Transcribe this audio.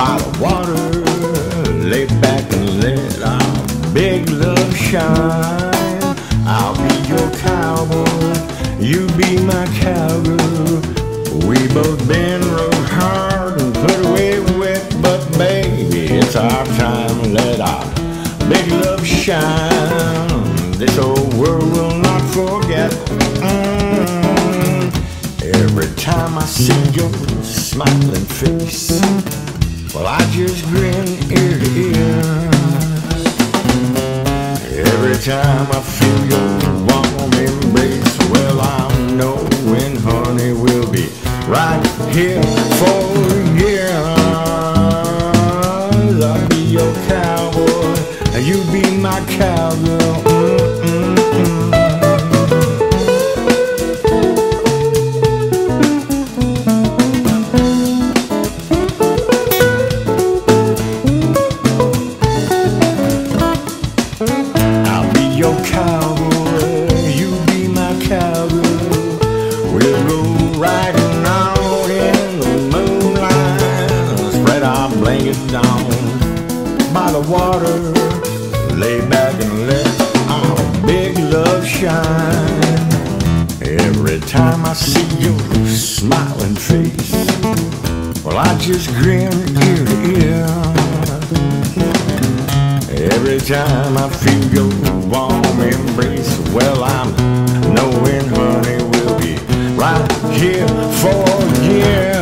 the water. Lay back and let our big love shine. I'll be your cowboy, you be my cowgirl. We both been rode hard and put away wet, but baby, it's our time. Let our big love shine. This old world will not forget. Mm. Every time I see your smiling face, well, I just grin ear to ear. Every time I feel your warm embrace, well, I'm knowing, honey, we'll be right here for years. I'll be your cowboy, and you'll be my cowgirl. By the water, lay back and let our big love shine. Every time I see your smiling face, well, I just grin ear to ear. Every time I feel your warm embrace, well, I'm knowing, honey, we'll be right here for years.